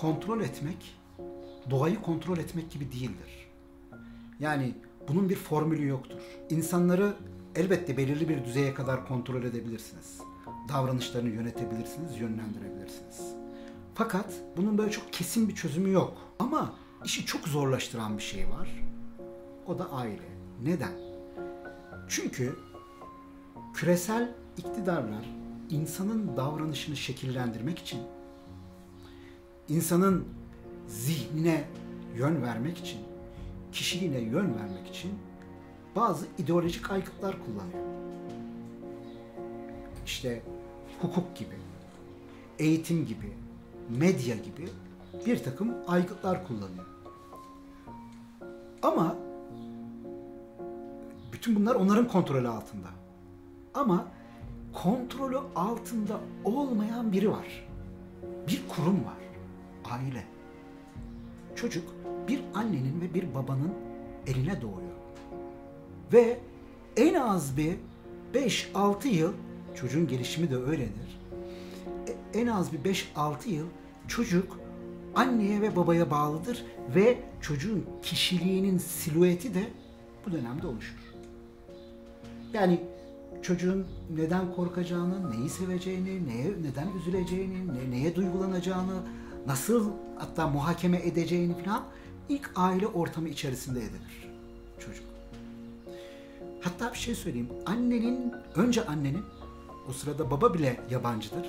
kontrol etmek doğayı kontrol etmek gibi değildir. Yani bunun bir formülü yoktur. İnsanları elbette belirli bir düzeye kadar kontrol edebilirsiniz. Davranışlarını yönetebilirsiniz, yönlendirebilirsiniz. Fakat bunun böyle çok kesin bir çözümü yok. Ama işi çok zorlaştıran bir şey var. O da aile. Neden? Çünkü küresel iktidarlar insanın davranışını şekillendirmek için insanın zihnine yön vermek için, kişiliğine yön vermek için bazı ideolojik aygıtlar kullanıyor. İşte hukuk gibi, eğitim gibi, medya gibi bir takım aygıtlar kullanıyor. Ama bütün bunlar onların kontrolü altında. Ama kontrolü altında olmayan biri var. Bir kurum var. Aile. Çocuk bir annenin ve bir babanın eline doğuyor. Ve en az bir 5-6 yıl çocuğun gelişimi de öyledir. E, en az bir 5-6 yıl çocuk anneye ve babaya bağlıdır ve çocuğun kişiliğinin silüeti de bu dönemde oluşur. Yani çocuğun neden korkacağını, neyi seveceğini, neye neden üzüleceğini, ne, neye duygulanacağını, nasıl hatta muhakeme edeceğini falan ilk aile ortamı içerisinde edilir çocuk. Hatta bir şey söyleyeyim. Annenin, önce annenin, o sırada baba bile yabancıdır.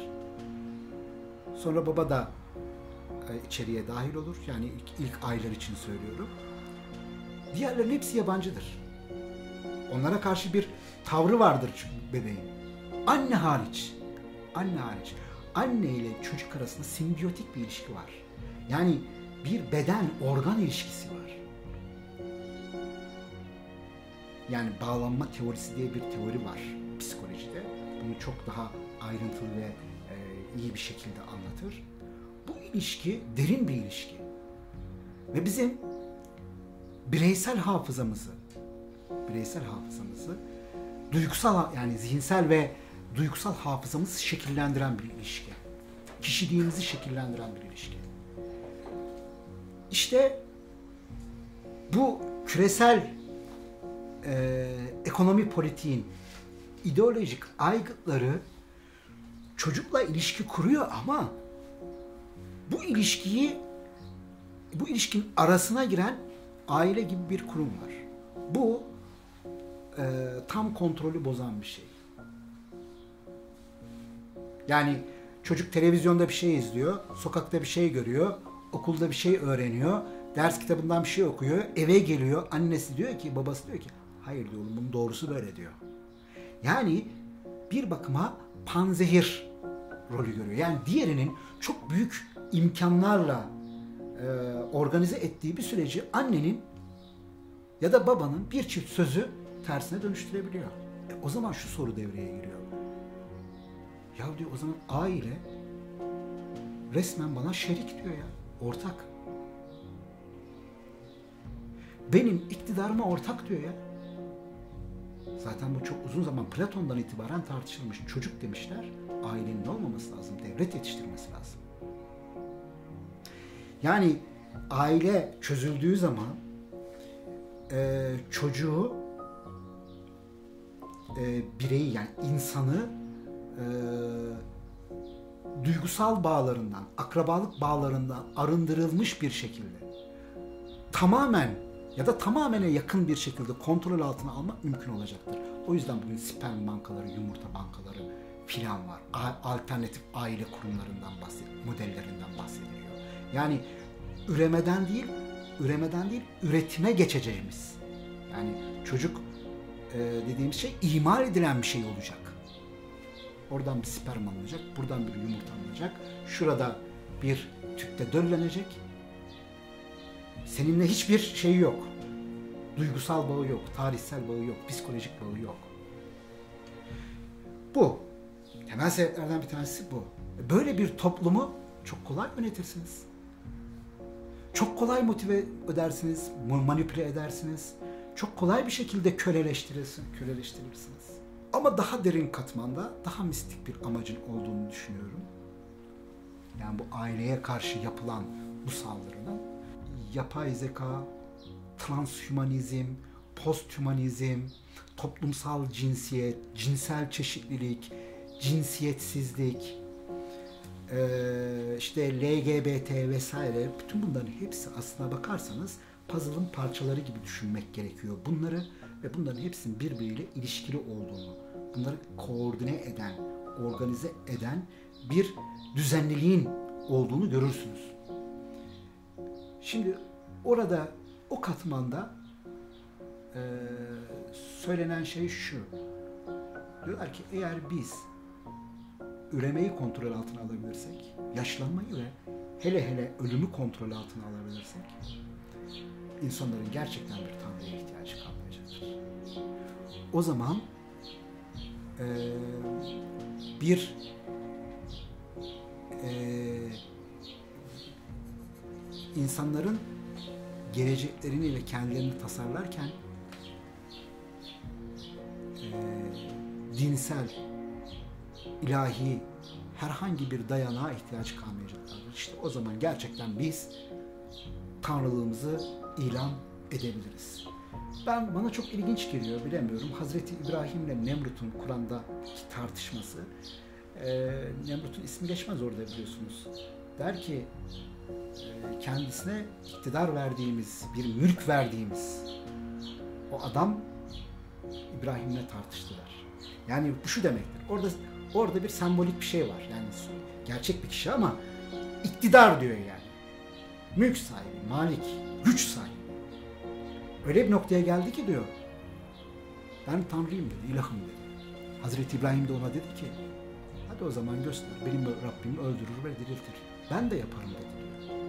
Sonra baba da e, içeriye dahil olur. Yani ilk, ilk aylar için söylüyorum. Diğerlerin hepsi yabancıdır. Onlara karşı bir tavrı vardır bebeğin. Anne hariç. Anne hariç. Anne ile çocuk arasında simbiyotik bir ilişki var. Yani bir beden organ ilişkisi var. Yani bağlanma teorisi diye bir teori var psikolojide. Bunu çok daha ayrıntılı ve e, iyi bir şekilde anlatır. Bu ilişki derin bir ilişki. Ve bizim bireysel hafızamızı bireysel hafızamızı duygusal yani zihinsel ve duygusal hafızamızı şekillendiren bir ilişki. Kişiliğimizi şekillendiren bir ilişki. İşte bu küresel e, ekonomi politiğin ideolojik aygıtları çocukla ilişki kuruyor ama bu ilişkiyi bu ilişkin arasına giren aile gibi bir kurum var. Bu e, tam kontrolü bozan bir şey. Yani çocuk televizyonda bir şey izliyor, sokakta bir şey görüyor, okulda bir şey öğreniyor, ders kitabından bir şey okuyor, eve geliyor, annesi diyor ki, babası diyor ki, hayır diyor bunun doğrusu böyle diyor. Yani bir bakıma panzehir rolü görüyor. Yani diğerinin çok büyük imkanlarla e, organize ettiği bir süreci annenin ya da babanın bir çift sözü tersine dönüştürebiliyor. E, o zaman şu soru devreye giriyor. Ya diyor o zaman aile resmen bana şerik diyor ya. Ortak. Benim iktidarıma ortak diyor ya. Zaten bu çok uzun zaman Platon'dan itibaren tartışılmış. Çocuk demişler. Ailenin olmaması lazım. Devlet yetiştirmesi lazım. Yani aile çözüldüğü zaman e, çocuğu e, bireyi yani insanı duygusal bağlarından, akrabalık bağlarından arındırılmış bir şekilde tamamen ya da tamamene yakın bir şekilde kontrol altına almak mümkün olacaktır. O yüzden bugün sperm bankaları, yumurta bankaları filan var. Alternatif aile kurumlarından bahsediliyor, modellerinden bahsediliyor. Yani üremeden değil, üremeden değil, üretime geçeceğimiz. Yani çocuk e, dediğimiz şey imal edilen bir şey olacak. Oradan bir sperm alınacak, buradan bir yumurta alınacak. Şurada bir tüpte döllenecek. Seninle hiçbir şey yok. Duygusal bağı yok, tarihsel bağı yok, psikolojik bağı yok. Bu. Temel sebeplerden bir tanesi bu. Böyle bir toplumu çok kolay yönetirsiniz. Çok kolay motive edersiniz, manipüle edersiniz çok kolay bir şekilde köleleştirirsin, köleleştirirsiniz. Ama daha derin katmanda daha mistik bir amacın olduğunu düşünüyorum. yani bu aileye karşı yapılan bu saldırının yapay zeka, transhümanizm, posthümanizm, toplumsal cinsiyet, cinsel çeşitlilik, cinsiyetsizlik, işte LGBT vesaire bütün bunların hepsi aslına bakarsanız puzzle'ın parçaları gibi düşünmek gerekiyor. Bunları ve bunların hepsinin birbiriyle ilişkili olduğunu, bunları koordine eden, organize eden bir düzenliliğin olduğunu görürsünüz. Şimdi orada o katmanda e, söylenen şey şu. Diyorlar ki eğer biz üremeyi kontrol altına alabilirsek, yaşlanmayı ve hele hele ölümü kontrol altına alabilirsek insanların gerçekten bir tanrıya ihtiyacı. O zaman e, bir e, insanların geleceklerini ve kendilerini tasarlarken e, dinsel, ilahi herhangi bir dayanağa ihtiyaç kalmayacaklardır. İşte o zaman gerçekten biz tanrılığımızı ilan edebiliriz. Ben bana çok ilginç geliyor bilemiyorum. Hazreti İbrahim'le Nemrut'un Kur'an'daki tartışması. Ee, Nemrut'un ismi geçmez orada biliyorsunuz. Der ki e, kendisine iktidar verdiğimiz, bir mülk verdiğimiz o adam İbrahim'le tartıştılar. Yani bu şu demektir. Orada orada bir sembolik bir şey var. Yani gerçek bir kişi ama iktidar diyor yani. Mülk sahibi, malik, güç sahibi. Öyle bir noktaya geldi ki diyor. Ben Tanrıyım dedi, ilahım dedi. Hazreti İbrahim de ona dedi ki hadi o zaman göster. Benim Rabbim öldürür ve diriltir. Ben de yaparım dedi diyor.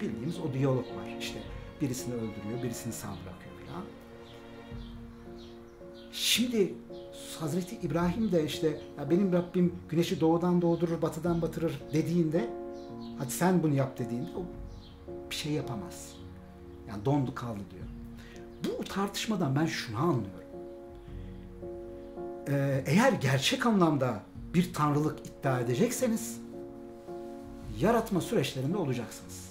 Bildiğimiz o diyalog var. İşte birisini öldürüyor, birisini sağ bırakıyor falan. Şimdi Hazreti İbrahim de işte ya benim Rabbim güneşi doğudan doğdurur, batıdan batırır dediğinde hadi sen bunu yap dediğinde o bir şey yapamaz. Yani dondu kaldı diyor. Bu tartışmadan ben şunu anlıyorum. Ee, eğer gerçek anlamda bir tanrılık iddia edecekseniz yaratma süreçlerinde olacaksınız.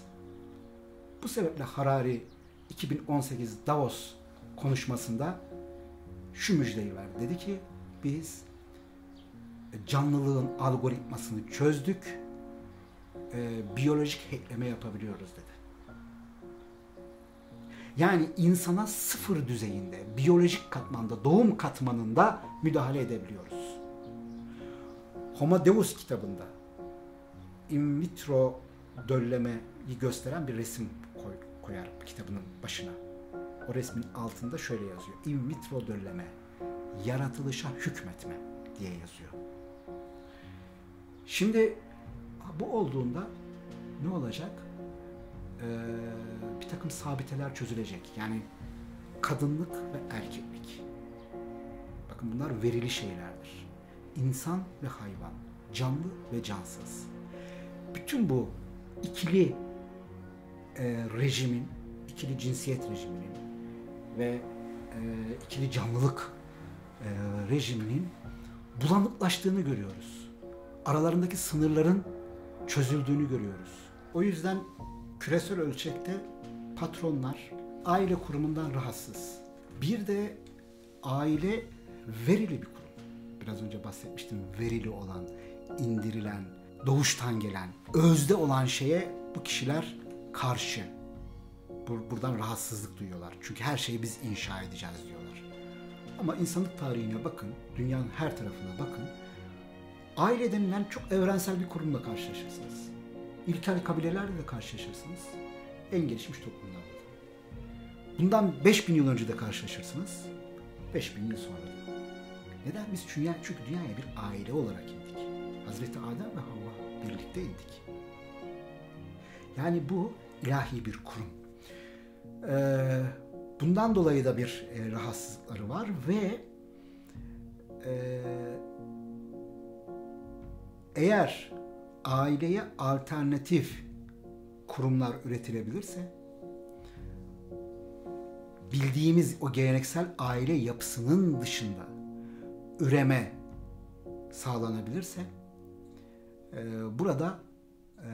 Bu sebeple Harari 2018 Davos konuşmasında şu müjdeyi verdi. Dedi ki biz canlılığın algoritmasını çözdük, e, biyolojik hackleme yapabiliyoruz dedi. Yani insana sıfır düzeyinde, biyolojik katmanda, doğum katmanında müdahale edebiliyoruz. Homo Deus kitabında in vitro döllemeyi gösteren bir resim koy, koyar kitabının başına. O resmin altında şöyle yazıyor. In vitro dölleme, yaratılışa hükmetme diye yazıyor. Şimdi bu olduğunda ne olacak? Ee, bir takım sabiteler çözülecek. Yani kadınlık ve erkeklik. Bakın bunlar verili şeylerdir. İnsan ve hayvan, canlı ve cansız. Bütün bu ikili e, rejimin, ikili cinsiyet rejiminin ve e, ikili canlılık e, rejiminin bulanıklaştığını görüyoruz. Aralarındaki sınırların çözüldüğünü görüyoruz. O yüzden küresel ölçekte patronlar aile kurumundan rahatsız. Bir de aile verili bir kurum. Biraz önce bahsetmiştim verili olan, indirilen, doğuştan gelen, özde olan şeye bu kişiler karşı. Buradan rahatsızlık duyuyorlar. Çünkü her şeyi biz inşa edeceğiz diyorlar. Ama insanlık tarihine bakın, dünyanın her tarafına bakın. Aile denilen çok evrensel bir kurumla karşılaşırsınız. İlkel kabilelerle de karşılaşırsınız. En gelişmiş toplumlarla da. Bundan 5000 yıl önce de karşılaşırsınız. 5000 yıl sonra da. Neden? Biz dünya, çünkü dünyaya bir aile olarak indik. Hazreti Adem ve Havva birlikte indik. Yani bu ilahi bir kurum. Ee, bundan dolayı da bir e, rahatsızlıkları var ve e, eğer aileye alternatif kurumlar üretilebilirse bildiğimiz o geleneksel aile yapısının dışında üreme sağlanabilirse e, burada e,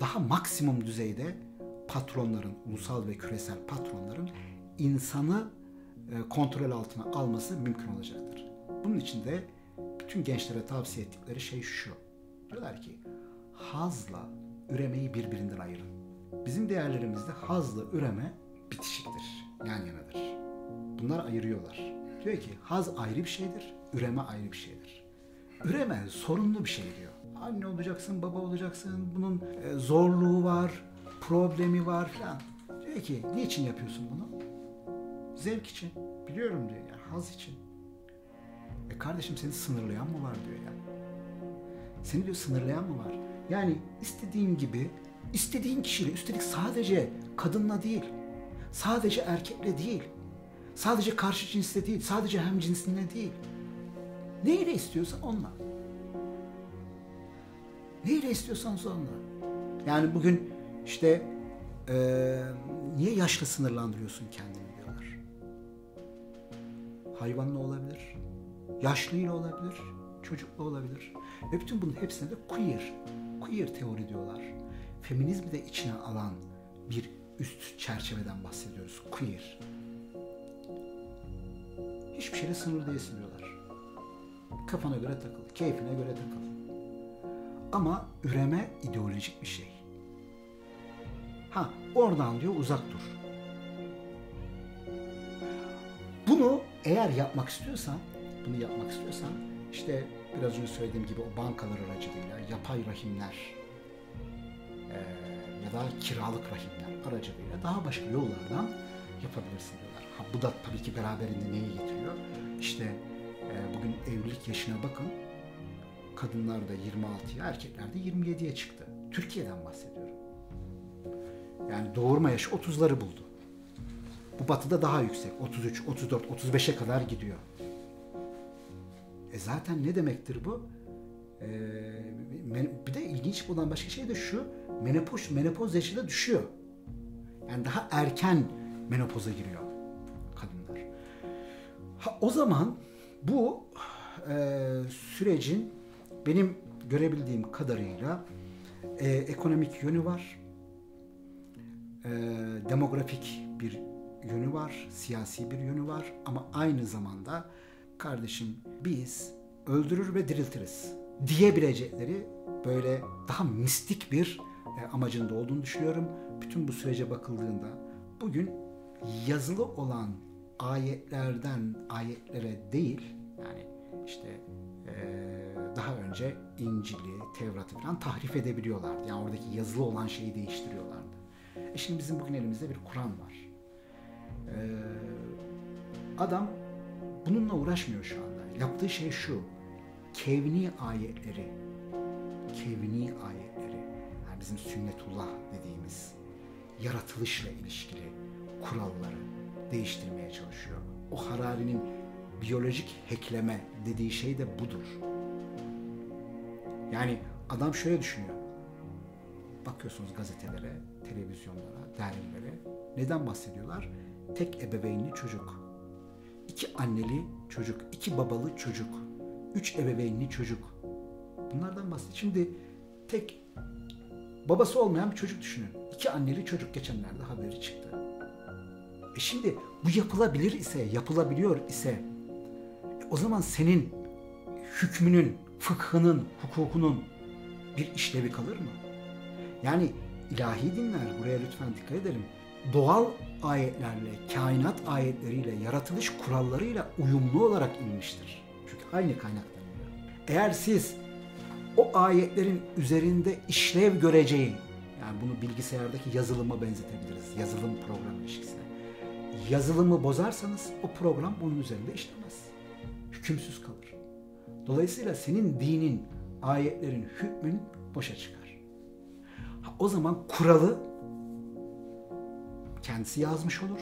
daha maksimum düzeyde patronların, ulusal ve küresel patronların insanı e, kontrol altına alması mümkün olacaktır. Bunun için de bütün gençlere tavsiye ettikleri şey şu. Diyorlar ki hazla üremeyi birbirinden ayırın. Bizim değerlerimizde hazla üreme bitişiktir, yan yanadır. Bunlar ayırıyorlar. Diyor ki haz ayrı bir şeydir, üreme ayrı bir şeydir. Üreme sorunlu bir şey diyor. Anne olacaksın, baba olacaksın, bunun e, zorluğu var, problemi var falan. Diyor ki niçin yapıyorsun bunu? Zevk için. Biliyorum diyor yani haz için. E kardeşim seni sınırlayan mı var diyor yani. Seni diyor sınırlayan mı var? Yani istediğin gibi, istediğin kişiyle, üstelik sadece kadınla değil, sadece erkekle değil, sadece karşı cinsle değil, sadece hem cinsinle değil. Neyle istiyorsan onunla. Neyle istiyorsan onunla. Yani bugün işte e, niye yaşla sınırlandırıyorsun kendini diyorlar. Hayvanla olabilir, yaşlıyla olabilir, çocukla olabilir. Ve bütün bunun hepsine de queer, queer teori diyorlar. Feminizmi de içine alan bir üst çerçeveden bahsediyoruz. Queer. Hiçbir şeyle sınır değilsin diyorlar. Kafana göre takıl, keyfine göre takıl. Ama üreme ideolojik bir şey. Ha oradan diyor uzak dur. Bunu eğer yapmak istiyorsan, bunu yapmak istiyorsan işte biraz önce söylediğim gibi o bankalar aracılığıyla yapay rahimler e, ya da kiralık rahimler aracılığıyla daha başka yollardan yapabilirsin diyorlar. Ha, bu da tabii ki beraberinde neyi getiriyor? İşte e, bugün evlilik yaşına bakın. Kadınlar da 26'ya, erkekler de 27'ye çıktı. Türkiye'den bahsediyorum. Yani doğurma yaşı 30'ları buldu. Bu batıda daha yüksek. 33, 34, 35'e kadar gidiyor. E zaten ne demektir bu? Ee, bir de ilginç olan başka şey de şu. Menopoz, menopoz yaşı da düşüyor. Yani daha erken menopoza giriyor kadınlar. Ha, o zaman bu e, sürecin benim görebildiğim kadarıyla e, ekonomik yönü var, e, demografik bir yönü var, siyasi bir yönü var ama aynı zamanda kardeşim biz öldürür ve diriltiriz diyebilecekleri böyle daha mistik bir e, amacında olduğunu düşünüyorum. Bütün bu sürece bakıldığında bugün yazılı olan ayetlerden ayetlere değil yani işte e, daha önce İncil'i, Tevrat'ı falan tahrif edebiliyorlardı. Yani oradaki yazılı olan şeyi değiştiriyorlardı. E şimdi bizim bugün elimizde bir Kur'an var. E, adam bununla uğraşmıyor şu anda. Yaptığı şey şu. Kevni ayetleri, kevni ayetleri, yani bizim sünnetullah dediğimiz yaratılışla ilişkili kuralları değiştirmeye çalışıyor. O Harari'nin biyolojik hekleme dediği şey de budur. Yani adam şöyle düşünüyor. Bakıyorsunuz gazetelere, televizyonlara, dergilere. Neden bahsediyorlar? Tek ebeveynli çocuk. İki anneli çocuk, iki babalı çocuk, üç ebeveynli çocuk. Bunlardan bahsediyor. Şimdi tek babası olmayan bir çocuk düşünün. İki anneli çocuk geçenlerde haberi çıktı. E şimdi bu yapılabilir ise, yapılabiliyor ise e o zaman senin hükmünün, fıkhının, hukukunun bir işlevi kalır mı? Yani ilahi dinler, buraya lütfen dikkat edelim. Doğal ayetlerle, kainat ayetleriyle, yaratılış kurallarıyla uyumlu olarak inmiştir. Çünkü aynı kaynaktan Eğer siz o ayetlerin üzerinde işlev göreceği, yani bunu bilgisayardaki yazılıma benzetebiliriz, yazılım program ilişkisine. Yazılımı bozarsanız o program bunun üzerinde işlemez. Hükümsüz kalır. Dolayısıyla senin dinin, ayetlerin, hükmün boşa çıkar. Ha, o zaman kuralı kendisi yazmış olur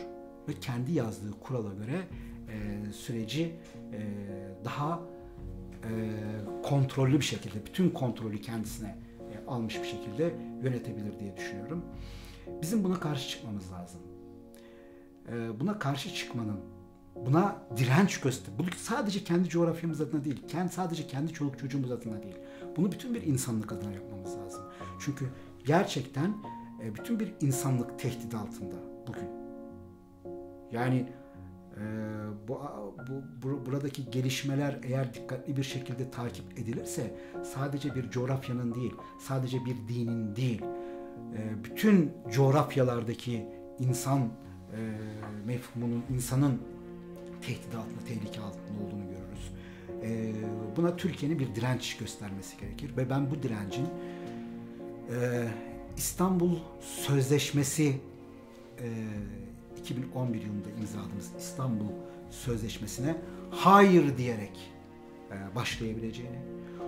ve kendi yazdığı kurala göre e, süreci e, daha e, kontrollü bir şekilde, bütün kontrolü kendisine e, almış bir şekilde yönetebilir diye düşünüyorum. Bizim buna karşı çıkmamız lazım. E, buna karşı çıkmanın, buna direnç göster. Bu sadece kendi coğrafyamız adına değil, kendi sadece kendi çoluk çocuğumuz adına değil. Bunu bütün bir insanlık adına yapmamız lazım. Çünkü gerçekten e, bütün bir insanlık tehdit altında bugün. Yani e, bu, bu, bu buradaki gelişmeler eğer dikkatli bir şekilde takip edilirse sadece bir coğrafyanın değil, sadece bir dinin değil, e, bütün coğrafyalardaki insan e, mefhumunun, insanın tehdit altında, tehlike altında olduğunu görürüz. E, buna Türkiye'nin bir direnç göstermesi gerekir ve ben bu direncin e, İstanbul Sözleşmesi e, 2011 yılında imzaladığımız İstanbul Sözleşmesi'ne hayır diyerek e, başlayabileceğini,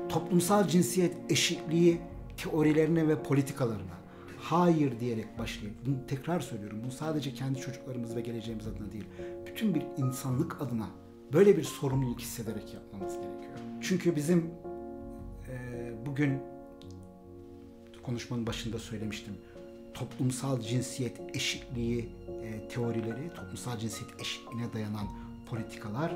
toplumsal cinsiyet eşitliği teorilerine ve politikalarına hayır diyerek başlayıp, bunu tekrar söylüyorum, bunu sadece kendi çocuklarımız ve geleceğimiz adına değil, bütün bir insanlık adına böyle bir sorumluluk hissederek yapmamız gerekiyor. Çünkü bizim e, bugün konuşmanın başında söylemiştim. Toplumsal cinsiyet eşitliği e, teorileri, toplumsal cinsiyet eşitliğine dayanan politikalar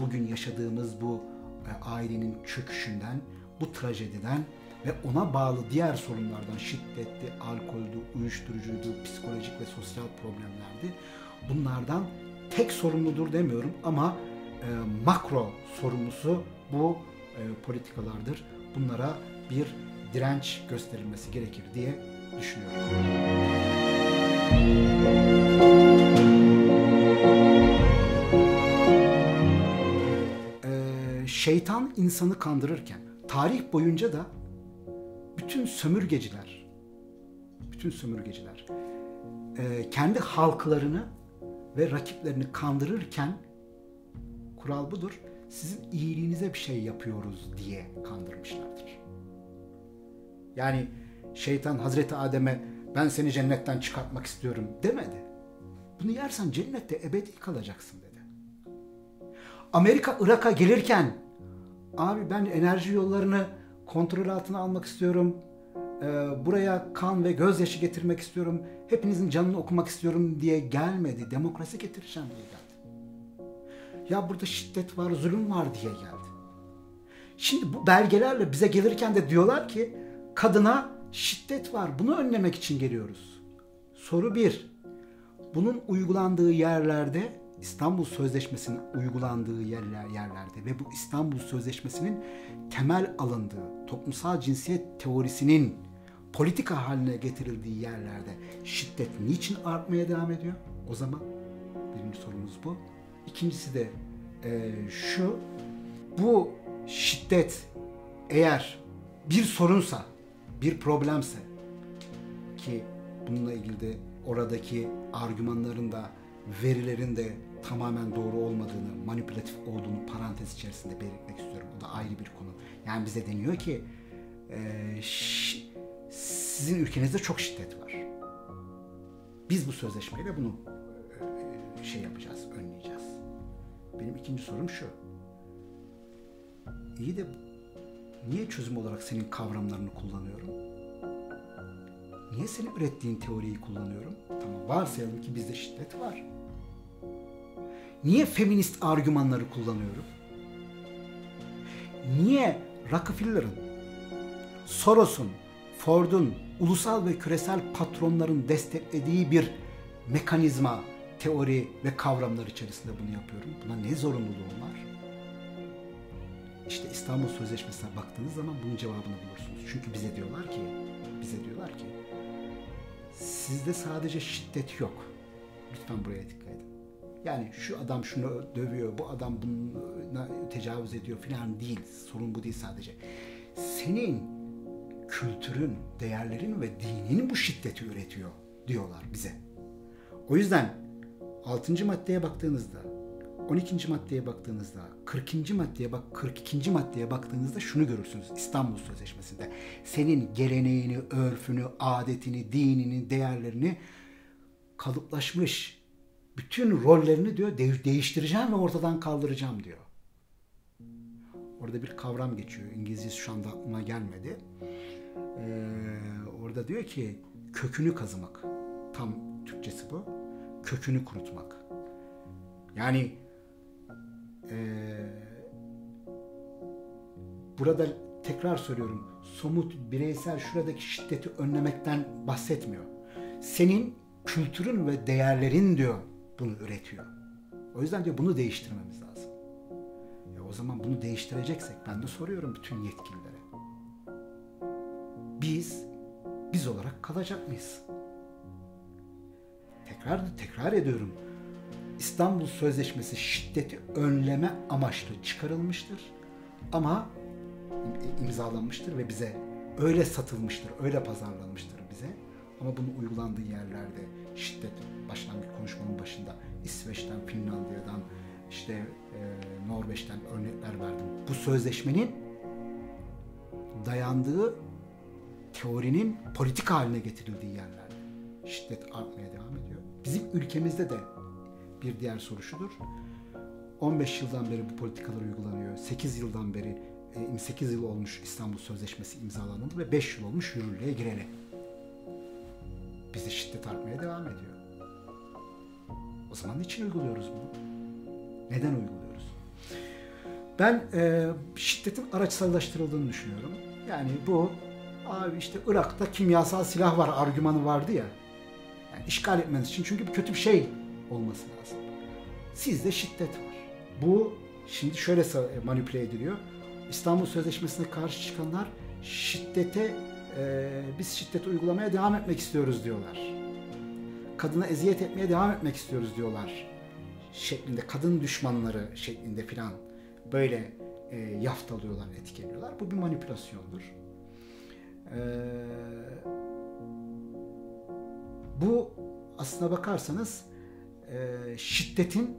bugün yaşadığımız bu e, ailenin çöküşünden, bu trajediden ve ona bağlı diğer sorunlardan şiddetli, alkoldü, uyuşturucuydu, psikolojik ve sosyal problemlerdi. Bunlardan tek sorumludur demiyorum ama e, makro sorumlusu bu e, politikalardır. Bunlara bir direnç gösterilmesi gerekir diye düşünüyorum. Ee, şeytan insanı kandırırken tarih boyunca da bütün sömürgeciler bütün sömürgeciler e, kendi halklarını ve rakiplerini kandırırken kural budur. Sizin iyiliğinize bir şey yapıyoruz diye kandırmışlardır. Yani şeytan Hazreti Adem'e ben seni cennetten çıkartmak istiyorum demedi. Bunu yersen cennette ebedi kalacaksın dedi. Amerika Irak'a gelirken abi ben enerji yollarını kontrol altına almak istiyorum. Ee, buraya kan ve gözyaşı getirmek istiyorum. Hepinizin canını okumak istiyorum diye gelmedi. Demokrasi getireceğim diye geldi. Ya burada şiddet var, zulüm var diye geldi. Şimdi bu belgelerle bize gelirken de diyorlar ki kadına şiddet var. Bunu önlemek için geliyoruz. Soru bir. Bunun uygulandığı yerlerde İstanbul Sözleşmesi'nin uygulandığı yerler, yerlerde ve bu İstanbul Sözleşmesi'nin temel alındığı toplumsal cinsiyet teorisinin politika haline getirildiği yerlerde şiddet niçin artmaya devam ediyor? O zaman birinci sorumuz bu. İkincisi de e, şu, bu şiddet eğer bir sorunsa, bir problemse ki bununla ilgili de oradaki argümanların da verilerin de tamamen doğru olmadığını, manipülatif olduğunu parantez içerisinde belirtmek istiyorum. Bu da ayrı bir konu. Yani bize deniyor ki e, sizin ülkenizde çok şiddet var. Biz bu sözleşmeyle bunu e, şey yapacağız, önleyeceğiz. Benim ikinci sorum şu. İyi de niye çözüm olarak senin kavramlarını kullanıyorum? Niye senin ürettiğin teoriyi kullanıyorum? Tamam varsayalım ki bizde şiddet var. Niye feminist argümanları kullanıyorum? Niye Rockefeller'ın, Soros'un, Ford'un, ulusal ve küresel patronların desteklediği bir mekanizma, teori ve kavramlar içerisinde bunu yapıyorum? Buna ne zorunluluğum var? İşte İstanbul Sözleşmesi'ne baktığınız zaman bunun cevabını bulursunuz. Çünkü bize diyorlar ki, bize diyorlar ki sizde sadece şiddet yok. Lütfen buraya dikkat edin. Yani şu adam şunu dövüyor, bu adam buna tecavüz ediyor falan değil. Sorun bu değil sadece. Senin kültürün, değerlerin ve dinin bu şiddeti üretiyor diyorlar bize. O yüzden 6. maddeye baktığınızda, 12. maddeye baktığınızda, 40. maddeye bak 42. maddeye baktığınızda şunu görürsünüz İstanbul Sözleşmesi'nde. Senin geleneğini, örfünü, adetini, dinini, değerlerini kalıplaşmış bütün rollerini diyor değiştireceğim ve ortadan kaldıracağım diyor. Orada bir kavram geçiyor. İngilizcesi şu anda aklıma gelmedi. Ee, orada diyor ki kökünü kazımak. Tam Türkçesi bu. Kökünü kurutmak. Yani burada tekrar söylüyorum somut bireysel şuradaki şiddeti önlemekten bahsetmiyor. Senin kültürün ve değerlerin diyor bunu üretiyor. O yüzden diyor bunu değiştirmemiz lazım. Ya o zaman bunu değiştireceksek ben de soruyorum bütün yetkililere. Biz biz olarak kalacak mıyız? Tekrar tekrar ediyorum. İstanbul Sözleşmesi şiddeti önleme amaçlı çıkarılmıştır. Ama imzalanmıştır ve bize öyle satılmıştır, öyle pazarlanmıştır bize. Ama bunun uygulandığı yerlerde şiddet başlangıç konuşmanın başında İsveç'ten, Finlandiya'dan, işte e, Norveç'ten örnekler verdim. Bu sözleşmenin dayandığı teorinin politik haline getirildiği yerlerde şiddet artmaya devam ediyor. Bizim ülkemizde de bir diğer soru şudur. 15 yıldan beri bu politikalar uygulanıyor. 8 yıldan beri 8 e, yıl olmuş İstanbul Sözleşmesi imzalandı ve 5 yıl olmuş yürürlüğe gireli. Bizde şiddet artmaya devam ediyor. O zaman niçin uyguluyoruz bunu? Neden uyguluyoruz? Ben e, şiddetin araçsallaştırıldığını düşünüyorum. Yani bu abi işte Irak'ta kimyasal silah var argümanı vardı ya. Yani işgal etmeniz için çünkü kötü bir şey olması lazım. Sizde şiddet var. Bu şimdi şöyle manipüle ediliyor. İstanbul Sözleşmesi'ne karşı çıkanlar şiddete e, biz şiddet uygulamaya devam etmek istiyoruz diyorlar. Kadına eziyet etmeye devam etmek istiyoruz diyorlar. Şeklinde kadın düşmanları şeklinde filan böyle e, yaftalıyorlar, etiketliyorlar. Bu bir manipülasyondur. E, bu aslına bakarsanız e, şiddetin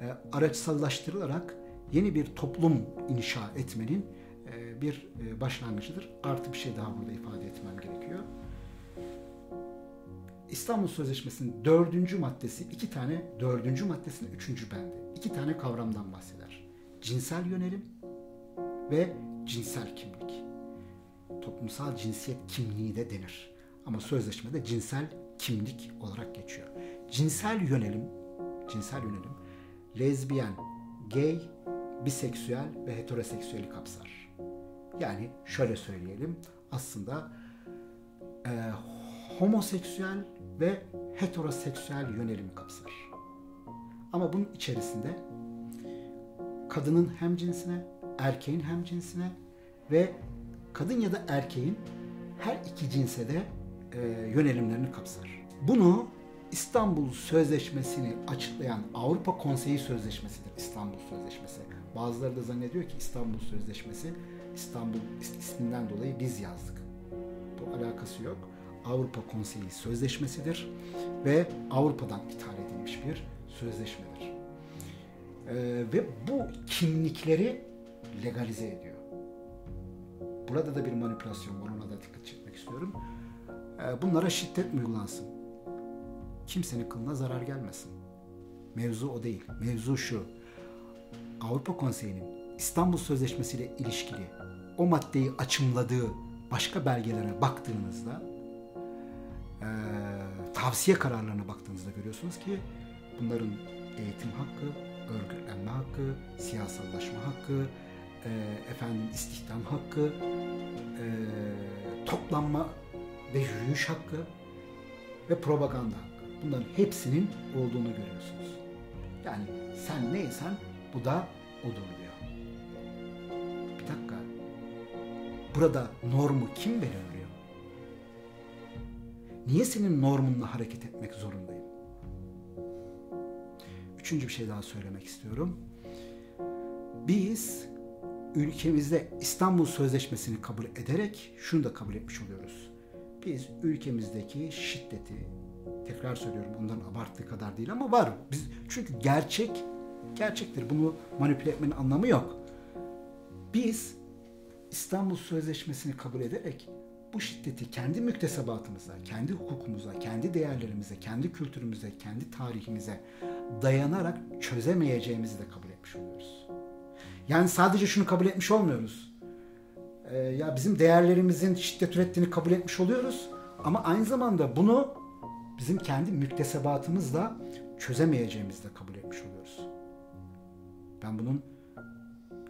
e, araçsallaştırılarak yeni bir toplum inşa etmenin e, bir e, başlangıcıdır. Artı bir şey daha burada ifade etmem gerekiyor. İstanbul Sözleşmesi'nin dördüncü maddesi iki tane, dördüncü maddesinin üçüncü bendi. iki tane kavramdan bahseder. Cinsel yönelim ve cinsel kimlik. Toplumsal cinsiyet kimliği de denir. Ama sözleşmede cinsel kimlik olarak geçiyor. Cinsel yönelim, cinsel yönelim lezbiyen, gay, biseksüel ve heteroseksüeli kapsar. Yani şöyle söyleyelim aslında e, homoseksüel ve heteroseksüel yönelim kapsar. Ama bunun içerisinde kadının hem cinsine, erkeğin hem cinsine ve kadın ya da erkeğin her iki cinse de e, yönelimlerini kapsar. Bunu İstanbul Sözleşmesi'ni açıklayan Avrupa Konseyi Sözleşmesi'dir İstanbul Sözleşmesi. Bazıları da zannediyor ki İstanbul Sözleşmesi İstanbul isminden dolayı biz yazdık. Bu alakası yok. Avrupa Konseyi Sözleşmesi'dir ve Avrupa'dan ithal edilmiş bir sözleşmedir. Ee, ve bu kimlikleri legalize ediyor. Burada da bir manipülasyon var ona da dikkat çekmek istiyorum. Ee, bunlara şiddet mi uygulansın? Kimsenin kılına zarar gelmesin. Mevzu o değil. Mevzu şu. Avrupa Konseyi'nin İstanbul Sözleşmesi ile ilişkili o maddeyi açımladığı başka belgelere baktığınızda e, tavsiye kararlarına baktığınızda görüyorsunuz ki bunların eğitim hakkı, örgütlenme hakkı, siyasallaşma hakkı, e, efendim istihdam hakkı, e, toplanma ve yürüyüş hakkı ve propaganda bunların hepsinin olduğunu görüyorsunuz. Yani sen neysen bu da odur diyor. Bir dakika. Burada normu kim belirliyor? Niye senin normunla hareket etmek zorundayım? Üçüncü bir şey daha söylemek istiyorum. Biz ülkemizde İstanbul Sözleşmesi'ni kabul ederek şunu da kabul etmiş oluyoruz. Biz ülkemizdeki şiddeti, tekrar söylüyorum bundan abarttığı kadar değil ama var. Biz çünkü gerçek gerçektir. Bunu manipüle etmenin anlamı yok. Biz İstanbul Sözleşmesi'ni kabul ederek bu şiddeti kendi müktesebatımıza, kendi hukukumuza, kendi değerlerimize, kendi kültürümüze, kendi tarihimize dayanarak çözemeyeceğimizi de kabul etmiş oluyoruz. Yani sadece şunu kabul etmiş olmuyoruz. Ee, ya bizim değerlerimizin şiddet ürettiğini kabul etmiş oluyoruz ama aynı zamanda bunu bizim kendi müktesebatımızla çözemeyeceğimizi de kabul etmiş oluyoruz. Ben bunun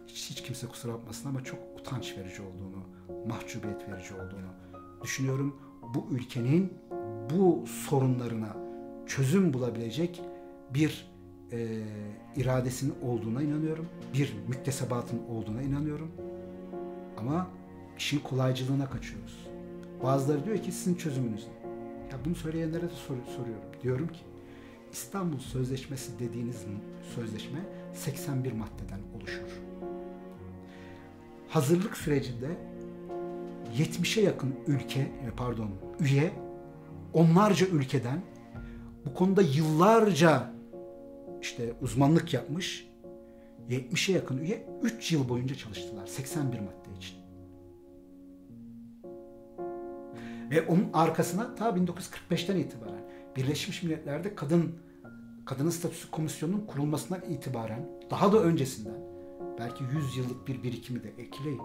hiç hiç kimse kusura bakmasın ama çok utanç verici olduğunu, mahcubiyet verici olduğunu düşünüyorum. Bu ülkenin bu sorunlarına çözüm bulabilecek bir e, iradesinin olduğuna inanıyorum. Bir müktesebatın olduğuna inanıyorum. Ama işin kolaycılığına kaçıyoruz. Bazıları diyor ki sizin çözümünüz ne? Ya bunu söyleyenlere de sor, soruyorum. Diyorum ki İstanbul Sözleşmesi dediğiniz sözleşme 81 maddeden oluşur. Hazırlık sürecinde 70'e yakın ülke, e, pardon, üye onlarca ülkeden bu konuda yıllarca işte uzmanlık yapmış 70'e yakın üye 3 yıl boyunca çalıştılar 81 madde Ve onun arkasına ta 1945'ten itibaren Birleşmiş Milletler'de kadın kadının statüsü komisyonunun kurulmasından itibaren daha da öncesinden belki 100 yıllık bir birikimi de ekleyin.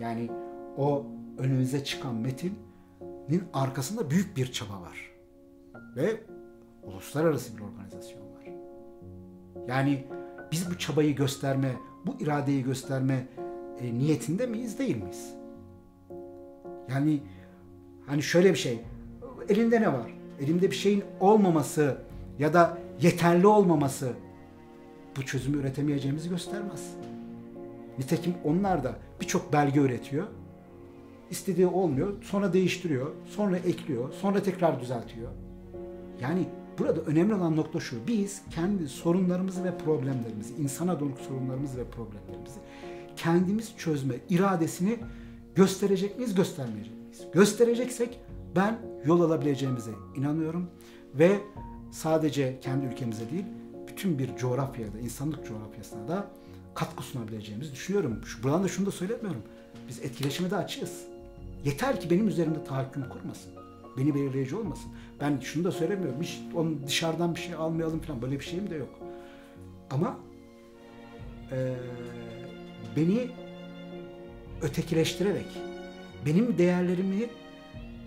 Yani o önümüze çıkan metinin arkasında büyük bir çaba var. Ve uluslararası bir organizasyon var. Yani biz bu çabayı gösterme, bu iradeyi gösterme e, niyetinde miyiz, değil miyiz? Yani hani şöyle bir şey, elinde ne var? Elimde bir şeyin olmaması ya da yeterli olmaması bu çözümü üretemeyeceğimizi göstermez. Nitekim onlar da birçok belge üretiyor. İstediği olmuyor, sonra değiştiriyor, sonra ekliyor, sonra tekrar düzeltiyor. Yani burada önemli olan nokta şu. Biz kendi sorunlarımızı ve problemlerimizi, insana dönük sorunlarımızı ve problemlerimizi kendimiz çözme iradesini gösterecek miyiz, göstermeyecek? Göstereceksek ben yol alabileceğimize inanıyorum ve sadece kendi ülkemize değil, bütün bir coğrafyada, insanlık coğrafyasına da katkı sunabileceğimizi düşünüyorum. Şu, buradan da şunu da söylemiyorum. Biz etkileşime de açığız. Yeter ki benim üzerimde tahakküm kurmasın. Beni belirleyici olmasın. Ben şunu da söylemiyorum. Hiç onun dışarıdan bir şey almayalım falan. Böyle bir şeyim de yok. Ama e, beni ötekileştirerek, benim değerlerimi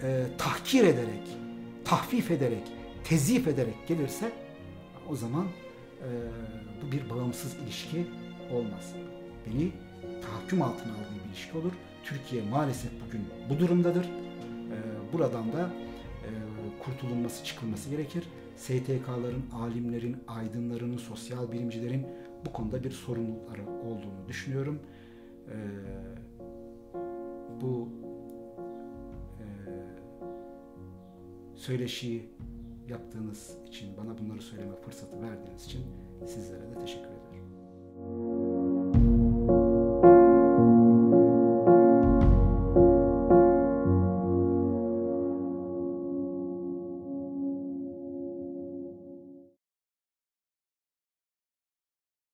e, tahkir ederek, tahfif ederek, tezif ederek gelirse o zaman e, bu bir bağımsız ilişki olmaz. Beni tahakküm altına aldığı bir ilişki olur. Türkiye maalesef bugün bu durumdadır. E, buradan da e, kurtulunması, çıkılması gerekir. STK'ların, alimlerin, aydınların, sosyal bilimcilerin bu konuda bir sorumlulukları olduğunu düşünüyorum. E, bu söyleşiyi yaptığınız için, bana bunları söyleme fırsatı verdiğiniz için sizlere de teşekkür ederim.